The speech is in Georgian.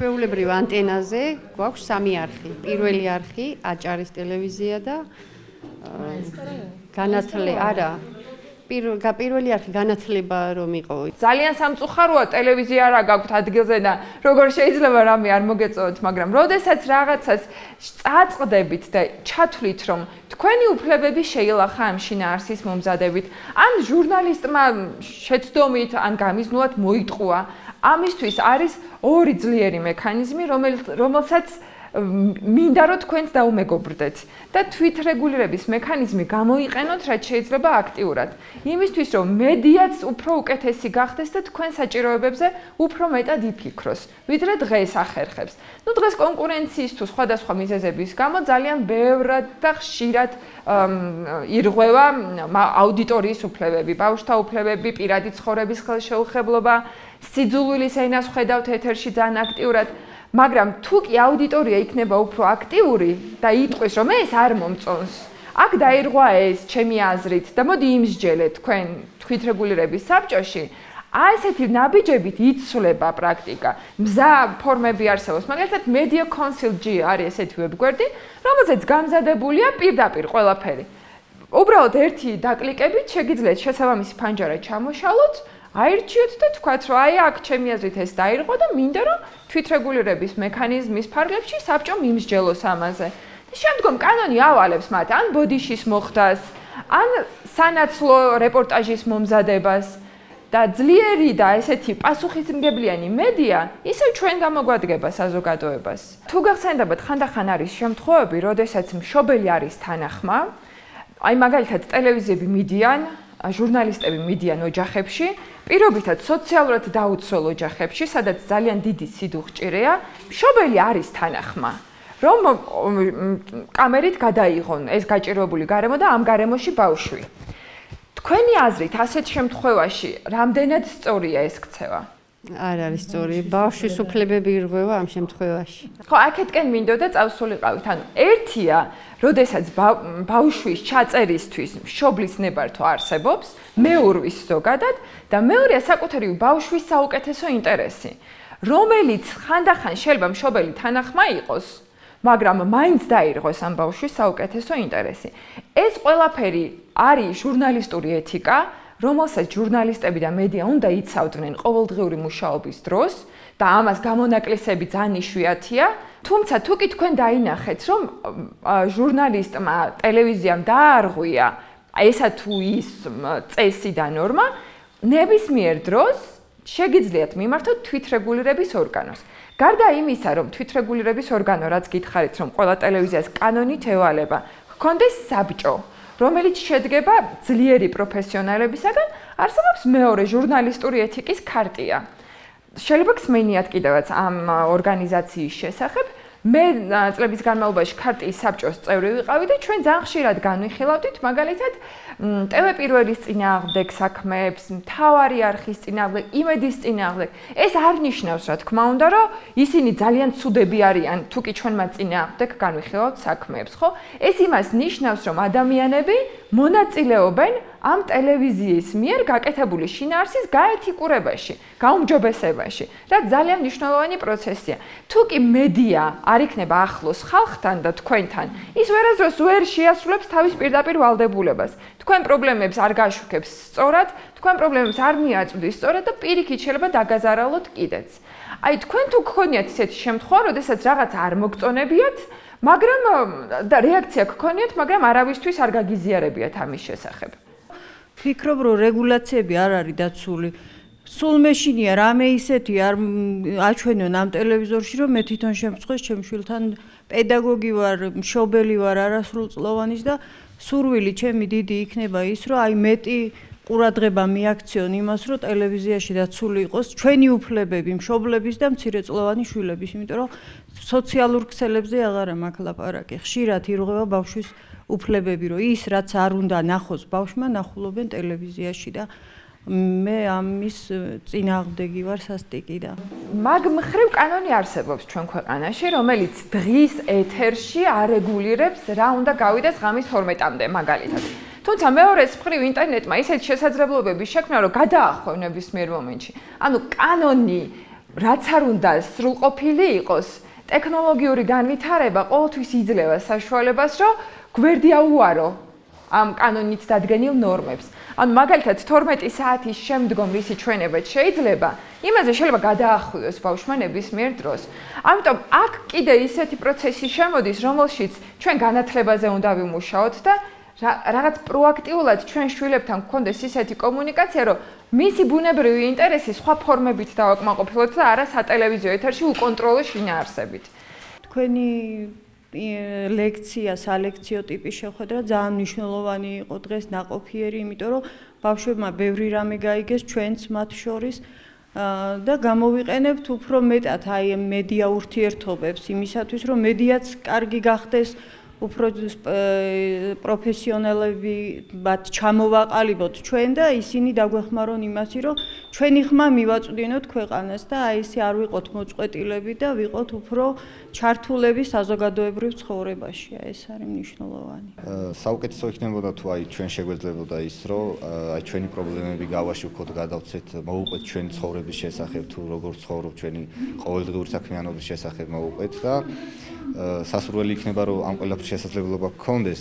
ჩვეულებრივ ანტენაზე გვაქვს სამი არხი. პირველი არხი აჭარის ტელევიზია და განათლე არა პირველი არხი განათლება რომ იყო. ძალიან სამწუხაროა ტელევიზია რა გაქვთ ადგილზე და როგორ შეიძლება რამე არ მოგეწოთ, მაგრამ როდესაც რაღაცას წაწყდებით და ჩათვლით რომ თქვენი უფლებები შეილახა ამ შინაარსის მომზადებით, ან ჟურნალისტმა შეცდომით ან გამიზნულად მოიტყუა, ამისთვის არის ორი ძლიერი მექანიზმი, რომელსაც მინდა რომ თქვენც დაუმეგობრდეთ და თვითრეგულირების მექანიზმი გამოიყენოთ, რაც შეიძლება აქტიურად. იმისთვის რომ მედიაც უფრო უკეთესი გახდეს და თქვენ საჭიროებებზე უფრო მეტად იფიქროს, ვიდრე დღეს ახერხებს. ну დღეს კონკურენციის თუ სხვადასხვა მიზეზების გამო ძალიან ბევრად და ხშირად ირღვევა აუდიტორიის უფლებები, ბავშვთა უფლებები, პირადი ცხოვრების ხელშეუხებლობა, სიძულვილის ენას ხედავთ ეთერში ძალიან აქტიურად. მაგრამ თუ კი აუდიტორია იქნება უფრო აქტიური და იტყვის რომ ეს არ მომწონს აქ დაირღვა ეს ჩემი აზრით და მოდი იმსჯელეთ თქვენ თვითრეგულირების საბჭოში აი ესეთი ნაბიჯებით იცვლება პრაქტიკა მზა ფორმები არსებობს მაგალითად media council g არის ესეთი ვებგვერდი რომელზეც გამზადებულია პირდაპირ ყველაფერი უბრალოდ ერთი დაკლიკებით შეგიძლიათ შესაბამისი ფანჯარა ჩამოშალოთ აირჩიოთ და თქვათ რომ აი აქ ჩემი აზრით ეს დაირღვა და მინდა რომ თვითრეგულირების მექანიზმის ფარგლებში საბჭომ იმსჯელოს ამაზე. და შემდგომ კანონი ავალებს მათ ან ბოდიშის მოხდას, ან სანაცვლო რეპორტაჟის მომზადებას და ძლიერი და ესეთი პასუხისმგებლიანი მედია ისე ჩვენ გამოგვადგება საზოგადოებას. თუ გახსენდებათ, ხანდახან არის შემთხვევები, როდესაც მშობელი არის თანახმა, აი მაგალითად ტელევიზიები მიდიან ჟურნალისტები მიდიან ოჯახებში, პირობითად სოციალურად დაუცველ ოჯახებში, სადაც ძალიან დიდი სიდუხჭირეა, მშობელი არის თანახმა. რომ კამერით გადაიღონ ეს გაჭირვებული გარემო და ამ გარემოში ბავშვი. თქვენი აზრით, ასეთ შემთხვევაში, რამდენად სწორია ეს ქცევა? არ არის სწორი. ბავშვის უფლებები ირღვევა ამ შემთხვევაში. ხო, აქეთკენ მინდოდა წავსულიყავით. ანუ ერთია, როდესაც ბავშვის ჩაწერისთვის მშობლის ნებართვა არსებობს, მეურვის ზოგადად და მეორეა საკუთარი ბავშვის საუკეთესო ინტერესი, რომელიც ხანდახან შეიძლება მშობელი თანახმა იყოს, მაგრამ მაინც დაირღვეს ამ ბავშვის საუკეთესო ინტერესი. ეს ყველაფერი არის ჟურნალისტური ეთიკა, რომელსაც ჟურნალისტები და მედია უნდა იცავდნენ ყოველდღიური მუშაობის დროს და ამას გამონაკლისები ძალიან იშვიათია. თუმცა თუ კი თქვენ დაინახეთ, რომ ჟურნალისტმა ტელევიზიამ დაარღვია ესა თუ ის წესი და ნორმა, ნებისმიერ დროს შეგიძლიათ მიმართოთ თვითრეგულირების ორგანოს. გარდა იმისა, რომ თვითრეგულირების ორგანო რაც გითხარით, რომ ყველა ტელევიზიას კანონით ევალება, ჰქონდეს საბჭო, რომელიც შედგება ძლიერი პროფესიონალებისაგან, არსებობს მეორე ჟურნალისტური ეთიკის ქარტია. შეიძლება გსმენიათ კიდევაც ამ ორგანიზაციის შესახებ. მე წლების განმავლობაში ქარტიის საბჭოს წევრი ვიყავი და ჩვენ ძალიან ხშირად განვიხილავდით მაგალითად ტევე პირველის წინააღმდეგ საქმეებს, მთავარი არხის წინააღმდეგ, იმედის წინააღმდეგ. ეს არ ნიშნავს, რა თქმა უნდა, რომ ისინი ძალიან ცუდები არიან, თუ კი ჩვენ მათ წინააღმდეგ განვიხილავთ საქმეებს, ხო? ეს იმას ნიშნავს, რომ ადამიანები მონაწილეობენ ამ ტელევიზიის მიერ გაკეთებული შინაარსის გაეთიკურებაში, გაუმჯობესებაში, რაც ძალიან მნიშვნელოვანი პროცესია. თუ კი მედია არ იქნება ახლოს ხალხთან და თქვენთან, ის ვერასდროს ვერ შეასრულებს თავის პირდაპირ ვალდებულებას. თქვენ პრობლემებს არ გაშუქებს სწორად, თქვენ პრობლემებს არ მიაწვდის სწორად და პირიქით შეიძლება დაგაზარალოთ კიდეც. აი თქვენ თუ გქონიათ ისეთი შემთხვევა, როდესაც რაღაც არ მოგწონებიათ, მაგრამ და რეაქცია გქონიათ, მაგრამ არავისთვის არ გაგიზიარებიათ ამის შესახებ. ფიქრობ, რომ რეგულაციები არ არის დაცული. სულ მეშინია რამე ისეთი არ აჩვენონ ამ ტელევიზორში, რომ მე თვითონ შემწყვეს ჩემ შვილთან პედაგოგი ვარ, მშობელი ვარ არასრულწლოვანის და სურვილი ჩემი დიდი იქნება ის, რომ აი მეტი ყურადღება მიაქციონ იმას, რომ ტელევიზიაში დაცული იყოს ჩვენი უფლებები, მშობლების და მცირეწლოვანი შვილების, იმიტომ რომ სოციალურ ქსელებზე აღარა მაქვს ლაპარაკი. ხშირად ირღვევა ბავშვის უფლებები, რომ ის რაც არ უნდა ნახოს ბავშვმა, ნახულობენ ტელევიზიაში და მე ამის წინააღმდეგი ვარ სასტიკი და მაგ მხრივ კანონი არსებობს ჩვენ ქვეყანაში, რომელიც დღის ეთერში არეგულირებს რა უნდა გავიდეს ღამის 12-მდე მაგალითად. თუმცა მეორე მხრივ ინტერნეტმა ისეთ შესაძლებლობები შექმნა, რომ გადაახვევნების მიერ მომენტში. ანუ კანონი რაც არ უნდა სრულყოფილი იყოს, ტექნოლოგიური განვითარება ყოველთვის იძლევა საშუალებას, რომ გვერდი აუარო ამ კანონით დადგენილ ნორმებს. ანუ მაგალითად 12 საათის შემდგომ რისი ჩვენებაც შეიძლება, იმაზე შეიძლება გადაახვიოს ბავშვმა ნებისმიერ დროს. ამიტომ აქ კიდე ისეთი პროცესი შემოდის, რომელშიც ჩვენ განათლებაზე უნდა ვიმუშაოთ და რაღაც პროაქტიულად ჩვენ შვილებთან გქონდეს ისეთი კომუნიკაცია, რომ მისი ბუნებრივი ინტერესი სხვა ფორმებით დავაკმაყოფილოთ და არა სატელევიზიო ეთერში უკონტროლო შინაარსებით. თქვენი ლექცია, სალექციო ტიპის შეხვედრა ძალიან მნიშვნელოვანი იყო დღეს ნაყოფიერი, იმიტომ რომ ბავშვებმა ბევრი რამე გაიგეს ჩვენც მათ შორის და გამოვიყენებთ უფრო მეტად აი მედია ურთიერთობებს იმისათვის, რომ მედიაც კარგი გახდეს უფრო პროფესიონალები მათ ჩამოვაყალიბოთ ჩვენ და ისინი დაგვეხმარონ იმასი, რომ ჩვენი ხმა მივაწვდინოთ ქვეყანას და აი ესე არ ვიყოთ მოწყვეტილები და ვიყოთ უფრო ჩართულები საზოგადოებრივ ცხოვრებაში. აი ეს არის მნიშვნელოვანი. საუკეთესო იქნებოდა თუ აი ჩვენ შეგვეძლებოდა ის, რომ აი ჩვენი პრობლემები გავაშუქოთ, გადავცეთ, მოუყვეთ ჩვენი ცხოვრების შესახებ, თუ როგორ ცხოვრობ ჩვენი ყოველდღიური საქმიანობის შესახებ მოუყვეთ და სასურველი იქნება რომ ამ ყველაფრის შესაძლებლობა გქონდეს